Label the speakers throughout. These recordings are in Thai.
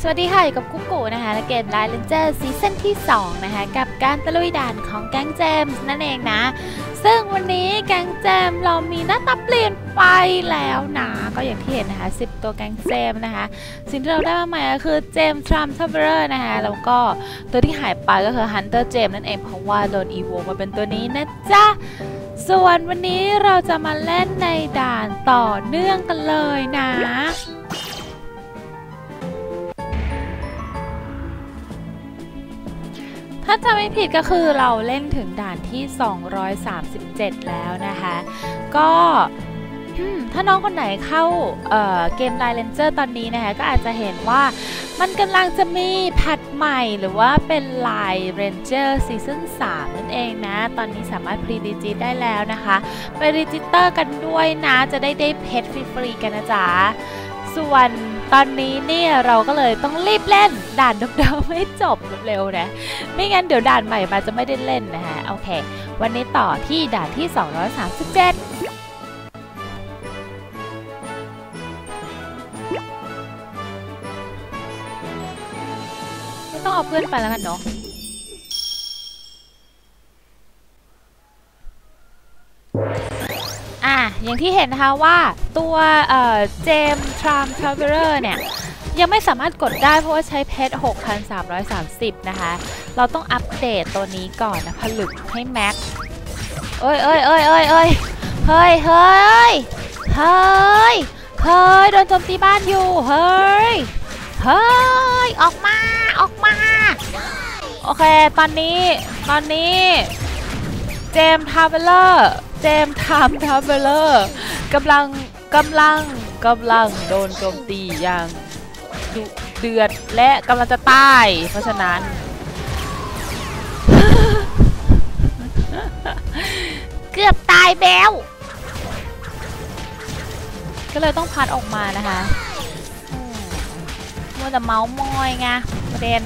Speaker 1: สวัสดีค่ะ อยู่กับกุ๊กกูนะคะและเกม Line Ranger season ที่ 2 นะคะ กับการตะลุยด่านของแก๊งเจมส์นั่นเองนะ ซึ่งวันนี้แก๊งเจมส์เรามีหน้าตาเปลี่ยนไปแล้วนะ ก็อย่างที่เห็นนะคะ 10 ตัวแก๊งเจมส์นะคะ สิ่งที่เราได้มาใหม่ก็คือเจมส์ทรัมป์ทับเบอร์นะคะ แล้วก็ตัวที่หายไปก็คือฮันเตอร์เจมส์นั่นเอง เพราะว่าโดนอีโวมาเป็นตัวนี้นะจ๊ะส่วนวันนี้เราจะมาเล่นในด่านต่อเนื่องกันเลยนะาจะไม่ผิดก็คือเราเล่นถึงด่านที่ 237 แล้วนะคะ ก็ถ้าน้องคนไหนเข้าเเกม Line Ranger ตอนนี้นะคะ ก็อาจจะเห็นว่ามันกำลังจะมี patch ใหม่หรือว่าเป็น Line Ranger Season 3นั่นเองนะ ตอนนี้สามารถ pre-register ได้แล้วนะคะ ไป register กันด้วยนะ จะได้ได้เพชรฟรีๆกันนะจ๊ะ ส่วน ตอนนี้เนี่ยเราก็เลยต้องรีบเล่นด่านเดิมๆให้จบเร็วๆนะ ไม่งั้นเดี๋ยวด่านใหม่มาจะไม่ได้เล่นนะฮะ โอเค วันนี้ต่อที่ด่านที่ 237ไม่ต้องเอาเพื่อนไปแล้วกันเนาะ อะ อย่างที่เห็นนะคะว่าตัวเจม ทรามทราเวลเลอร์เนี่ย ยังไม่สามารถกดได้เพราะว่าใช้เพชร 6,330 นะคะ เราต้องอัปเดตตัวนี้ก่อนนะผลึกให้แม็กเอ้ยเอ้ยเอ้ยเอ้ยเอ้ยเฮ้ยเฮ้ยเฮ้ยเฮ้ยโดนโจมตีบ้านอยู่ เฮ้ย เฮ้ย ออกมา ออกมา โอเค ตอนนี้ ตอนนี้ เจมทาวเวลเลอร์ เจมทามทาวเวลเลอร์กำลังกำลัง กำลังโดนโจมตีอย่างดุเดือดและกำลังจะตาย เพราะฉะนั้น เกือบตายแบวก็เลยต้องพัดออกมานะคะมัวแต่เมาส์มอยไงประเด็น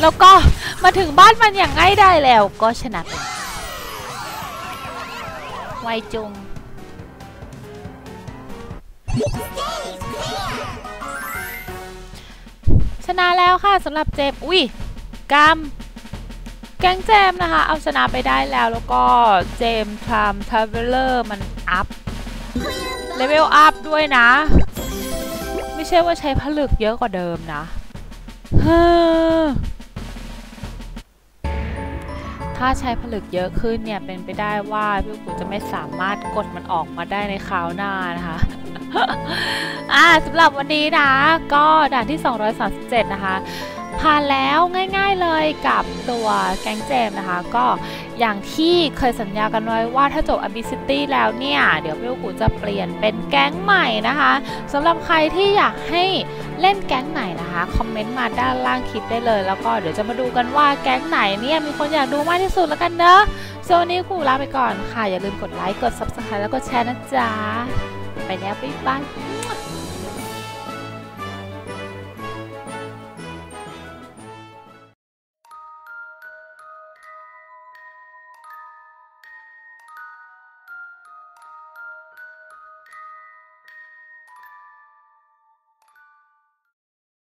Speaker 1: แล้วก็ มาถึงบ้านมันอย่างง่ายได้แล้วก็ชนะไวจุงชนะแล้วค่ะสำหรับเจมอุ้ยกามแก๊งเจมนะคะ เอาชนะไปได้แล้วแล้วก็เจมทรัมทราเวลเลอร์มันอัพเลเวลอัพด้วยนะ ไม่ใช่ว่าใช้ผลึกเยอะกว่าเดิมนะเฮ้อ ถ้าใช้ผลึกเยอะขึ้นเนี่ยเป็นไปได้ว่าพี่กูจะไม่สามารถกดมันออกมาได้ในคราวหน้านะคะอ่าสำหรับวันนี้นะ ก็ด่านที่ 237 นะคะผ่านแล้วง่าย ๆเลยกับตัวแก๊งเจมนะคะ ก็อย่างที่เคยสัญญากันไว้ว่าถ้าจบ a b i c i t y แล้วเนี่ย เดี๋ยวพี่กูจะเปลี่ยนเป็นแก๊งใหม่นะคะสำหรับใครที่อยากให้ เล่นแก๊งไหนนะคะคอมเมนต์มาด้านล่างคลิปได้เลย แล้วก็เดี๋ยวจะมาดูกันว่าแก๊งไหนเนี่ยมีคนอยากดูมากที่สุดแล้วกันเนอะส่วนวันนี้กูลาไปก่อนค่ะอย่าลืมกดไลค์กด subscribe แล้วก็แชร์นะจ๊ะไปแล้วบ๊ายบาย